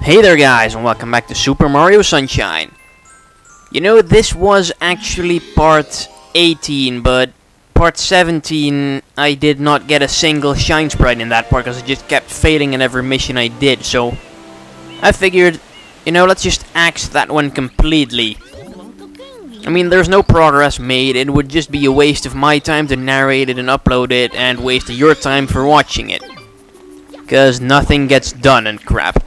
Hey there guys and welcome back to Super Mario Sunshine. You know, this was actually part 18, but part 17 I did not get a single shine sprite in that part because I just kept failing in every mission I did, so I figured, you know, let's just axe that one completely. I mean, there's no progress made, it would just be a waste of my time to narrate it and upload it, and waste your time for watching it. Because nothing gets done and crap.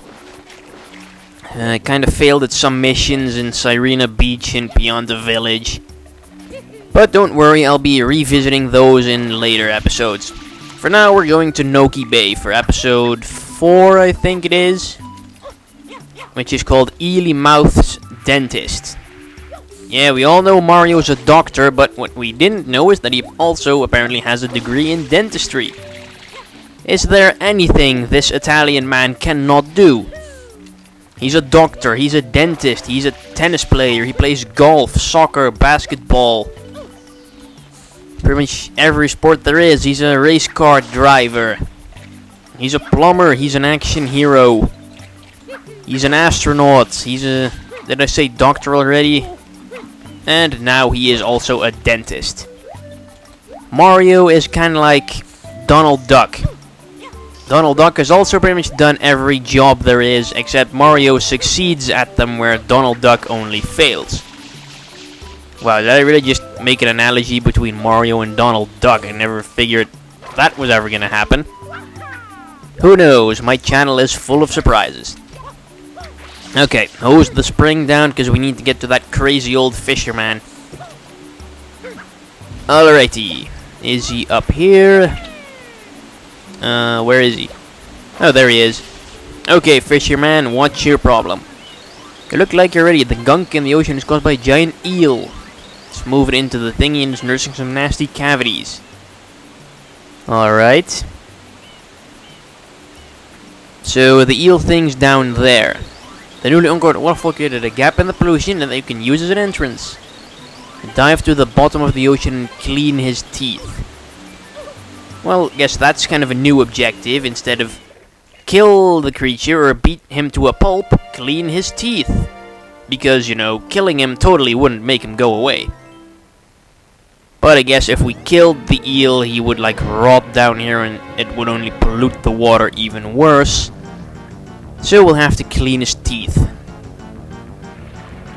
Uh, I kind of failed at some missions in Sirena Beach and beyond the village. But don't worry, I'll be revisiting those in later episodes. For now, we're going to Noki Bay for episode 4, I think it is. Which is called Eely-Mouth's Dentist. Yeah, we all know Mario's a doctor, but what we didn't know is that he also apparently has a degree in dentistry. Is there anything this Italian man cannot do? He's a doctor, he's a dentist, he's a tennis player, he plays golf, soccer, basketball. Pretty much every sport there is. He's a race car driver. He's a plumber, he's an action hero. He's an astronaut, he's a... Did I say doctor already? And now he is also a dentist. Mario is kind of like Donald Duck. Donald Duck has also pretty much done every job there is, except Mario succeeds at them where Donald Duck only fails. Wow, did I really just make an analogy between Mario and Donald Duck? I never figured that was ever gonna happen. Who knows, my channel is full of surprises. Okay, hose the spring down because we need to get to that crazy old fisherman. Alrighty, is he up here? Uh, where is he? Oh, there he is. Okay, fisherman, what's your problem? You look like you're ready. The gunk in the ocean is caused by a giant eel. Let's move it into the thingy and it's nursing some nasty cavities. Alright. So, the eel thing's down there. The newly uncovered waterfall created a gap in the pollution that you can use as an entrance. Dive to the bottom of the ocean and clean his teeth. Well, guess that's kind of a new objective. Instead of kill the creature or beat him to a pulp, clean his teeth. Because, you know, killing him totally wouldn't make him go away. But I guess if we killed the eel, he would like rot down here and it would only pollute the water even worse. So we'll have to clean his teeth.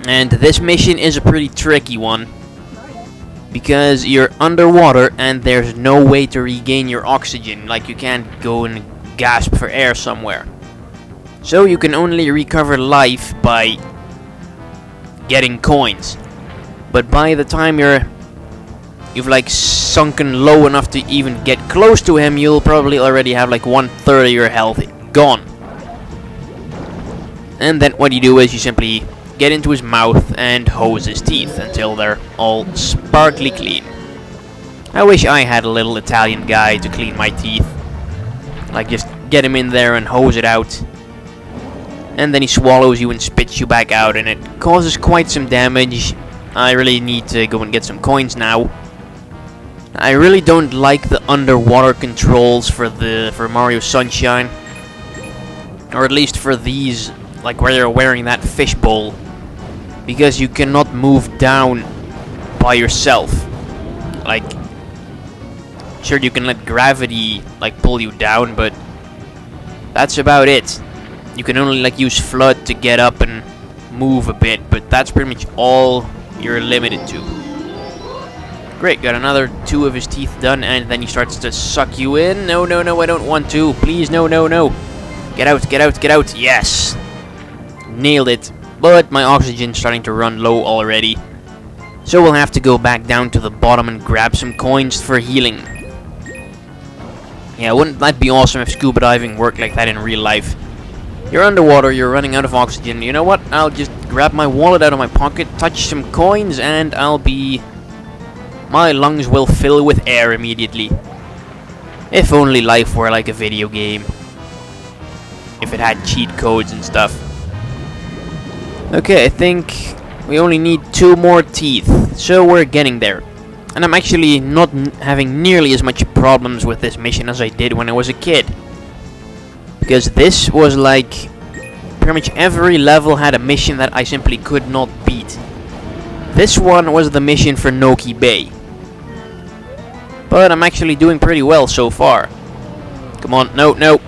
And this mission is a pretty tricky one. Because you're underwater and there's no way to regain your oxygen. Like you can't go and gasp for air somewhere. So you can only recover life by getting coins. But by the time you're you've like sunken low enough to even get close to him, you'll probably already have like one third of your health gone. And then what you do is you simply get into his mouth and hose his teeth until they're all sparkly clean. I wish I had a little Italian guy to clean my teeth. Like just get him in there and hose it out. And then he swallows you and spits you back out and it causes quite some damage. I really need to go and get some coins now. I really don't like the underwater controls for the for Mario Sunshine. Or at least for these like where you're wearing that fishbowl because you cannot move down by yourself. Like sure you can let gravity like pull you down but that's about it. You can only like use FLUDD to get up and move a bit but that's pretty much all you're limited to. Great got another two of his teeth done and then he starts to suck you in. No no no I don't want to. Please no no no. Get out get out get out. Yes. Nailed it. But my oxygen's starting to run low already. So we'll have to go back down to the bottom and grab some coins for healing. Yeah, wouldn't that be awesome if scuba diving worked like that in real life? You're underwater, you're running out of oxygen. You know what? I'll just grab my wallet out of my pocket, touch some coins, and I'll be... My lungs will fill with air immediately. If only life were like a video game. If it had cheat codes and stuff. Okay, I think we only need two more teeth, so we're getting there. And I'm actually not having nearly as much problems with this mission as I did when I was a kid. Because this was like pretty much every level had a mission that I simply could not beat. This one was the mission for Noki Bay. But I'm actually doing pretty well so far. Come on, no, no.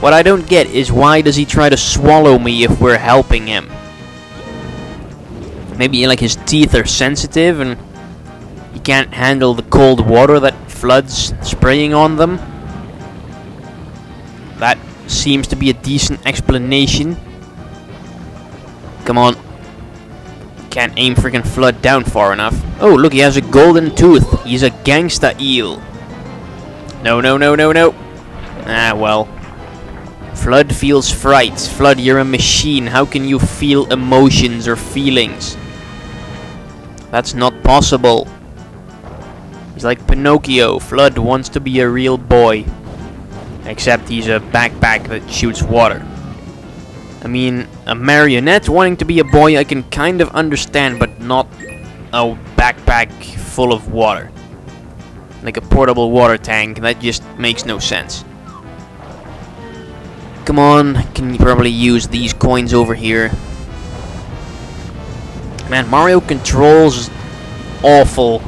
What I don't get is why does he try to swallow me if we're helping him? Maybe like his teeth are sensitive and he can't handle the cold water that FLUDD's spraying on them. That seems to be a decent explanation. Come on. Can't aim freaking FLUDD down far enough. Oh, look, he has a golden tooth. He's a gangsta eel. No, no, no, no, no. Ah, well. FLUDD feels fright. FLUDD, you're a machine. How can you feel emotions or feelings? That's not possible. He's like Pinocchio. FLUDD wants to be a real boy. Except he's a backpack that shoots water. I mean, a marionette wanting to be a boy I can kind of understand, but not a backpack full of water. Like a portable water tank, that just makes no sense. Come on, can you probably use these coins over here? Man, Mario controls awful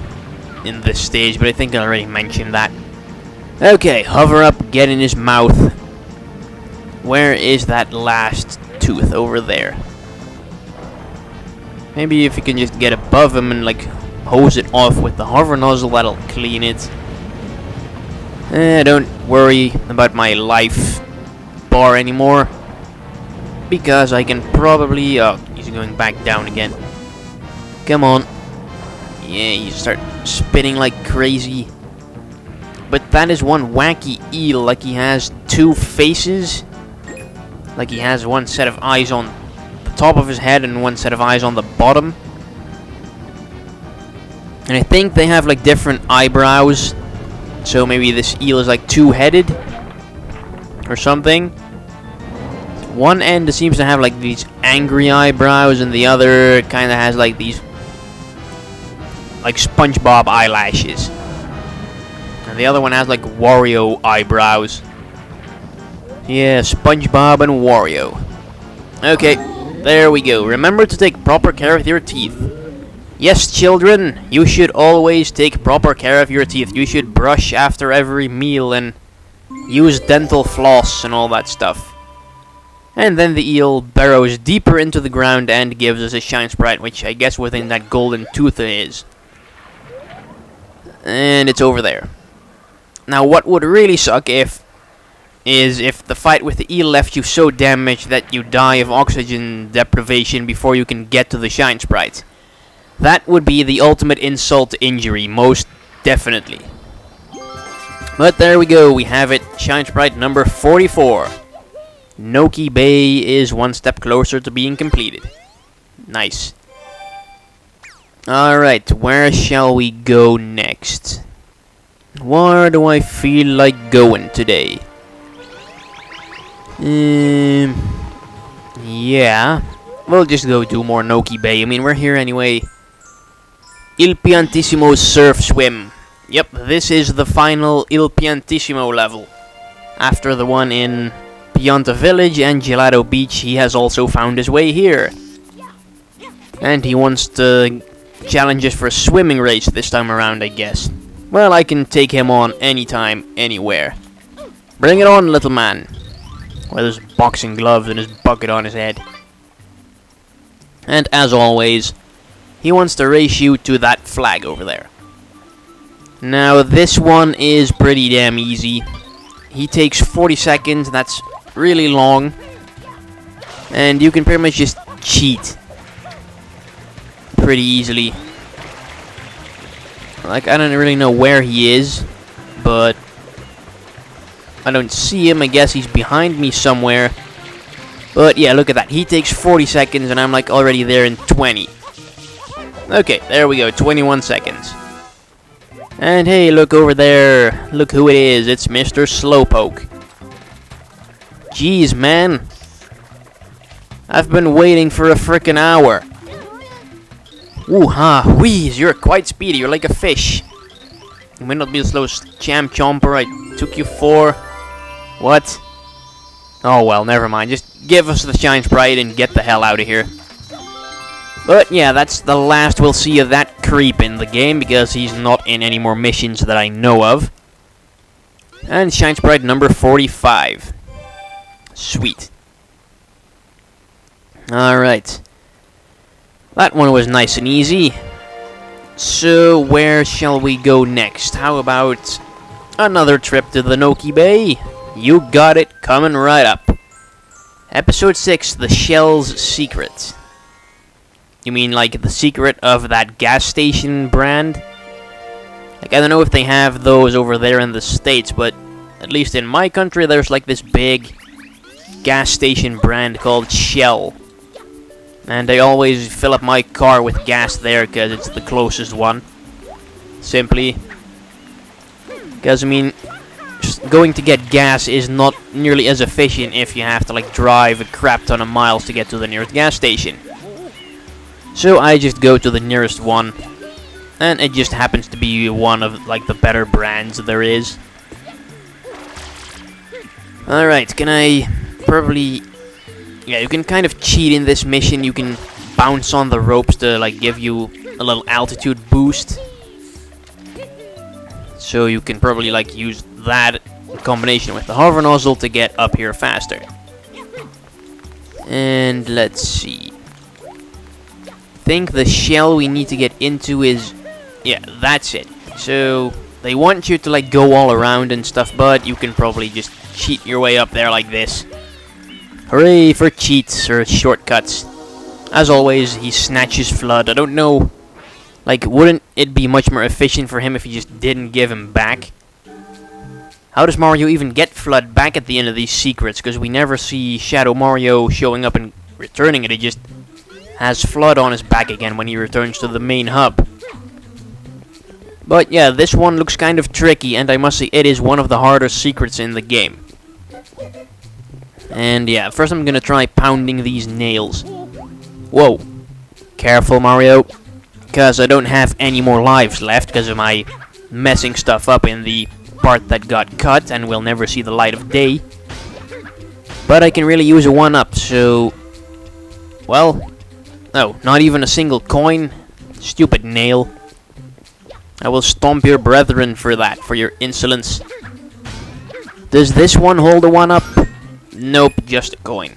in this stage, but I think I already mentioned that. Okay, hover up, get in his mouth. Where is that last tooth over there? Maybe if you can just get above him and like hose it off with the hover nozzle, that'll clean it. Eh, don't worry about my life bar anymore. Because I can probably... Oh, he's going back down again. Come on. Yeah, you start spinning like crazy. But that is one wacky eel, like he has two faces. Like he has one set of eyes on the top of his head and one set of eyes on the bottom. And I think they have like different eyebrows. So maybe this eel is like two-headed. Or something. One end seems to have like these angry eyebrows and the other kind of has like these like SpongeBob eyelashes. And the other one has like Wario eyebrows. Yeah, SpongeBob and Wario. Okay, there we go. Remember to take proper care of your teeth. Yes, children, you should always take proper care of your teeth. You should brush after every meal and use dental floss and all that stuff. And then the eel burrows deeper into the ground and gives us a shine sprite, which I guess within that golden tooth is. And it's over there. Now what would really suck if is if the fight with the eel left you so damaged that you die of oxygen deprivation before you can get to the shine sprite. That would be the ultimate insult injury, most definitely. But there we go, we have it, Shine Sprite number 44. Noki Bay is one step closer to being completed. Nice. Alright, where shall we go next? Where do I feel like going today? Um, yeah. We'll just go do more Noki Bay. I mean, we're here anyway. Il Piantissimo Surf Swim. Yep, this is the final Il Piantissimo level. After the one in Pianta Village and Gelato Beach, he has also found his way here. And he wants to challenge us for a swimming race this time around, I guess. Well, I can take him on anytime, anywhere. Bring it on, little man. With his boxing gloves and his bucket on his head. And as always, he wants to race you to that flag over there. Now, this one is pretty damn easy. He takes 40 seconds, that's really long. And you can pretty much just cheat. Pretty easily. Like, I don't really know where he is, but I don't see him. I guess he's behind me somewhere. But yeah, look at that. He takes 40 seconds, and I'm like already there in 20. Okay, there we go. 21 seconds. And hey, look over there. Look who it is. It's Mr. Slowpoke. Jeez, man. I've been waiting for a frickin' hour. Ooh, ha, wheeze, you're quite speedy. You're like a fish. You may not be the slowest champ chomper I took you for. What? Oh well, never mind. Just give us the Shine Sprite and get the hell out of here. But yeah, that's the last we'll see of that creep in the game because he's not in any more missions that I know of. And Shine Sprite number 45. Sweet. Alright. That one was nice and easy. So, where shall we go next? How about another trip to the Noki Bay? You got it, coming right up. Episode 6, The Shell's Secret. You mean like the secret of that gas station brand? Like, I don't know if they have those over there in the States, but at least in my country, there's like this big gas station brand called Shell. And I always fill up my car with gas there because it's the closest one. Simply. Because, I mean, going to get gas is not nearly as efficient if you have to, like, drive a crap ton of miles to get to the nearest gas station. So I just go to the nearest one. And it just happens to be one of, like, the better brands there is. Alright, can I probably yeah, you can kind of cheat in this mission. You can bounce on the ropes to like give you a little altitude boost. So you can probably like use that in combination with the hover nozzle to get up here faster. And let's see. Think the shell we need to get into is... Yeah, that's it. So, they want you to like go all around and stuff, but you can probably just cheat your way up there like this. Hooray for cheats or shortcuts. As always, he snatches FLUDD. I don't know, like, wouldn't it be much more efficient for him if he just didn't give him back? How does Mario even get FLUDD back at the end of these secrets? Because we never see Shadow Mario showing up and returning it. He just has FLUDD on his back again when he returns to the main hub. But yeah, this one looks kind of tricky, and I must say it is one of the harder secrets in the game. And yeah, first I'm gonna try pounding these nails. Whoa. Careful, Mario. Because I don't have any more lives left because of my messing stuff up in the part that got cut and will never see the light of day. But I can really use a 1-up, so... Well... No, not even a single coin. Stupid nail. I will stomp your brethren for that, for your insolence. Does this one hold a 1-up? Nope, just a coin.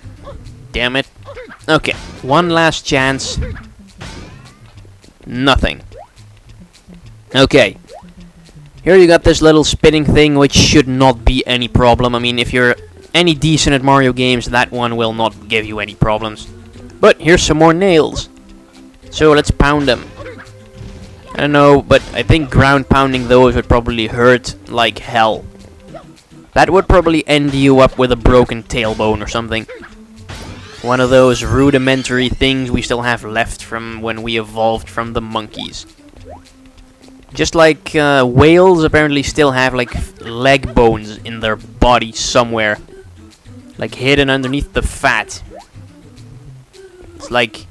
Damn it. Okay, one last chance. Nothing. Okay. Here you got this little spinning thing, which should not be any problem. I mean, if you're any decent at Mario games, that one will not give you any problems. But here's some more nails. So let's pound them. I don't know, but I think ground pounding those would probably hurt like hell. That would probably end you up with a broken tailbone or something. One of those rudimentary things we still have left from when we evolved from the monkeys. Just like uh, whales apparently still have like leg bones in their body somewhere. Like hidden underneath the fat. It's like...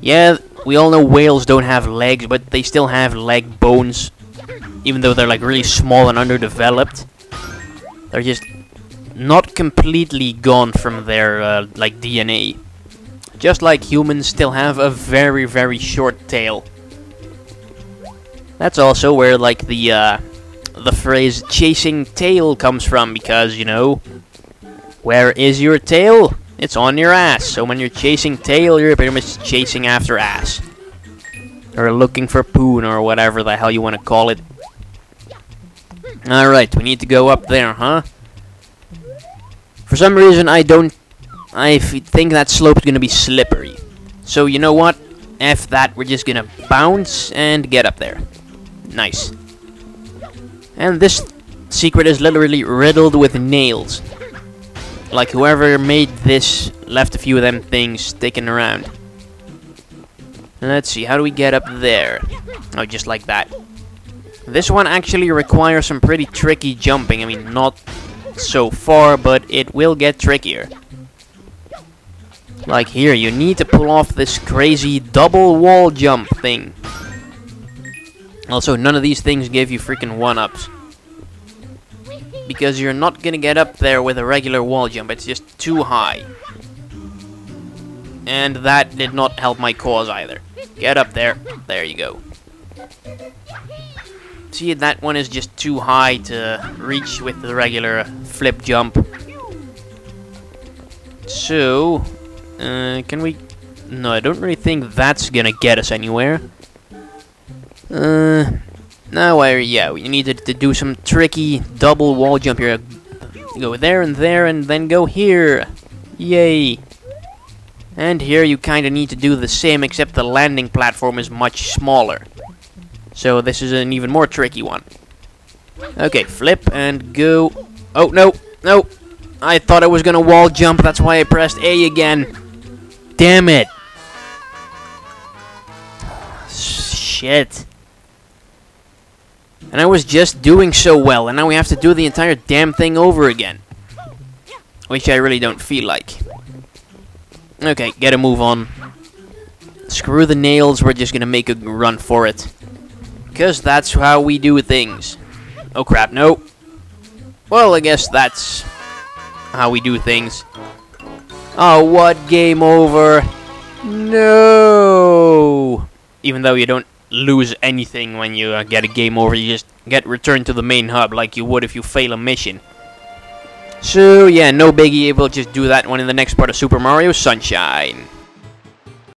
Yeah, we all know whales don't have legs, but they still have leg bones. Even though they're like really small and underdeveloped. They're just not completely gone from their uh, like DNA. Just like humans still have a very very short tail. That's also where like the uh, the phrase chasing tail comes from because you know where is your tail? It's on your ass. So when you're chasing tail, you're pretty much chasing after ass. Or looking for poon or whatever the hell you want to call it. Alright, we need to go up there, huh? For some reason, I don't... I think that slope's gonna be slippery. So, you know what? F that, we're just gonna bounce and get up there. Nice. And this secret is literally riddled with nails. Like whoever made this left a few of them things sticking around. Let's see, how do we get up there? Oh, just like that. This one actually requires some pretty tricky jumping. I mean, not so far, but it will get trickier. Like here, you need to pull off this crazy double wall jump thing. Also, none of these things give you freaking one-ups. because you're not gonna get up there with a regular wall jump. It's just too high. And that did not help my cause either. Get up there. There you go. See, that one is just too high to reach with the regular flip jump. So, uh, can we... No, I don't really think that's gonna get us anywhere. Uh, now I, yeah, we needed to do some tricky double wall jump here. Go there and there and then go here. Yay. And here you kinda need to do the same except the landing platform is much smaller. So this is an even more tricky one. Okay, flip and go. Oh, no, no. I thought I was gonna wall jump, that's why I pressed A again. Damn it. Shit. And I was just doing so well, and now we have to do the entire damn thing over again. Which I really don't feel like. Okay, get a move on. Screw the nails, we're just gonna make a run for it. Because that's how we do things. Oh crap, no. Well, I guess that's how we do things. Oh, what game over? No! Even though you don't lose anything when you uh, get a game over, you just get returned to the main hub like you would if you fail a mission. So, yeah, no biggie, we'll just do that one in the next part of Super Mario Sunshine.